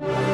you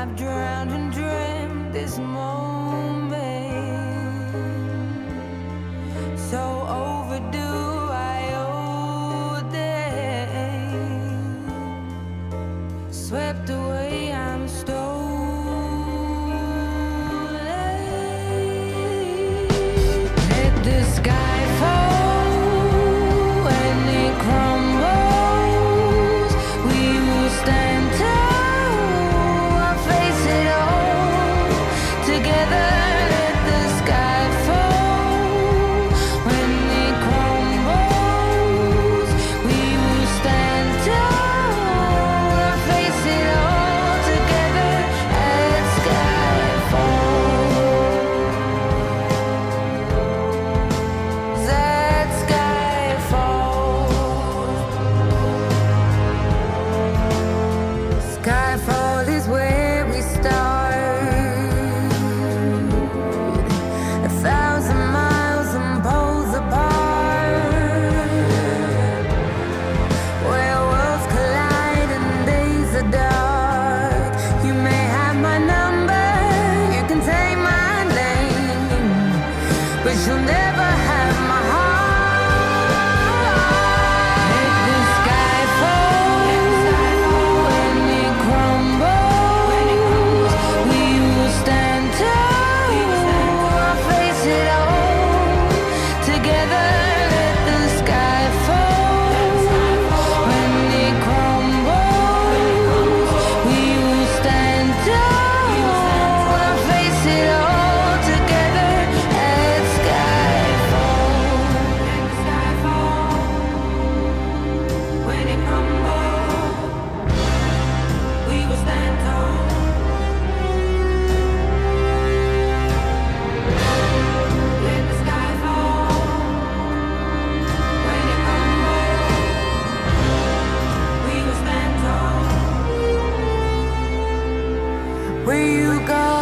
I've drowned and dreamt this moment. So overdue, I owe them. Swept away, my where you go.